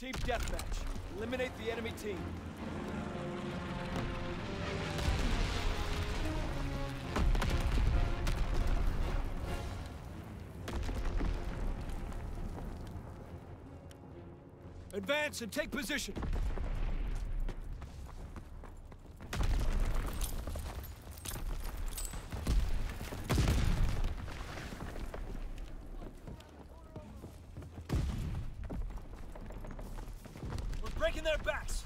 Team deathmatch. Eliminate the enemy team. Advance and take position. in their backs.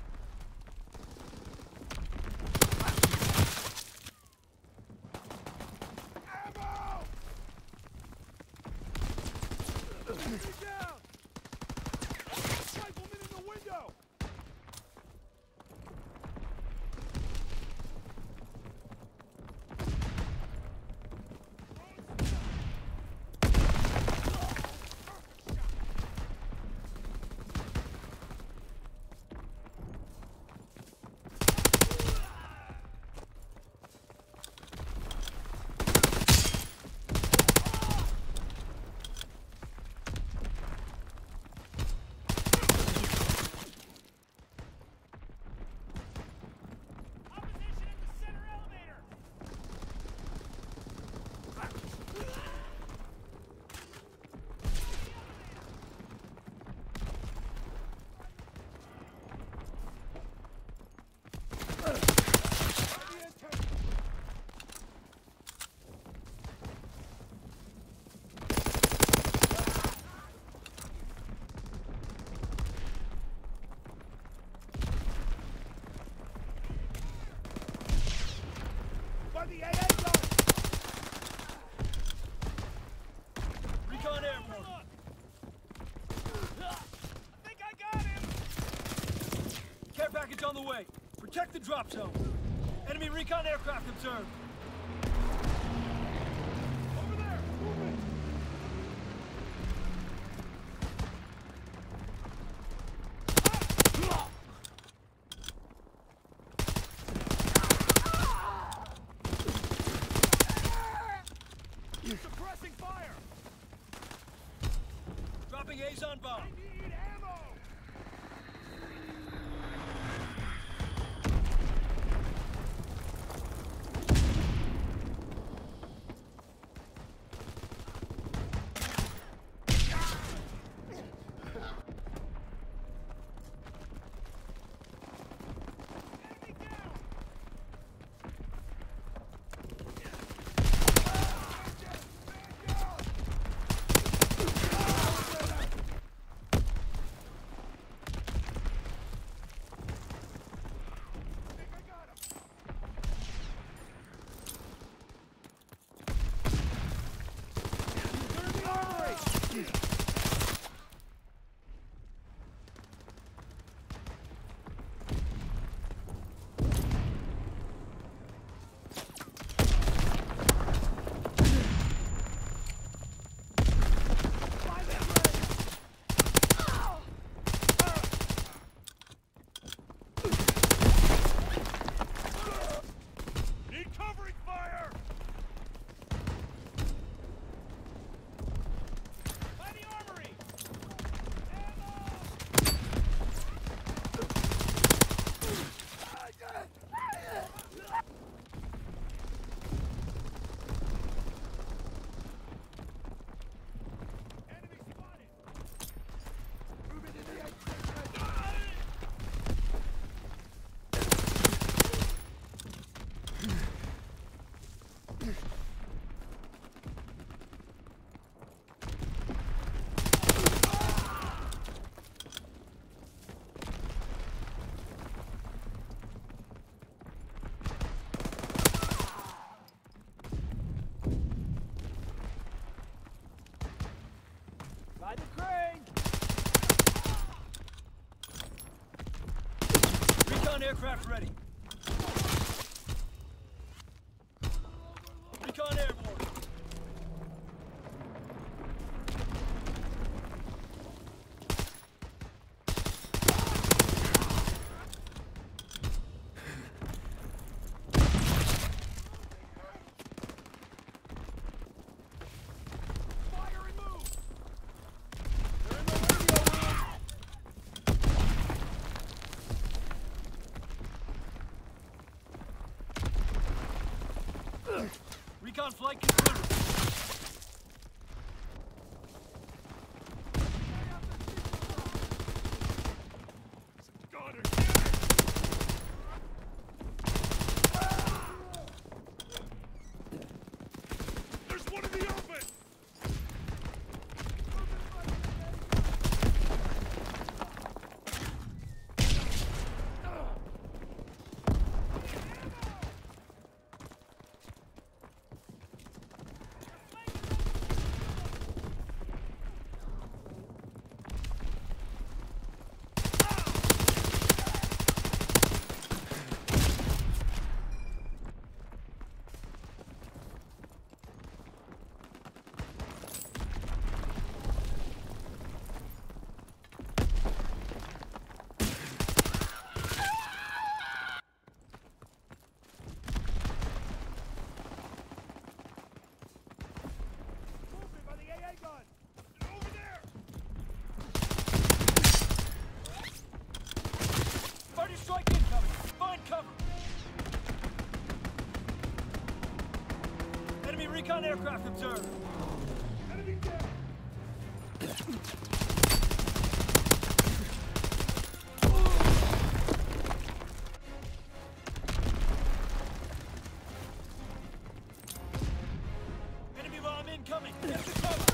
on the way. Protect the drop zone. Enemy recon aircraft observed. aircraft ready. on flight control. Recon aircraft observed. Enemy down. Coming! Get the cover!